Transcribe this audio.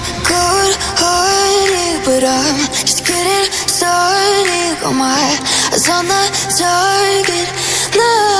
Say I'm good-hearted, but I'm just getting started. Got my eyes on the target. No,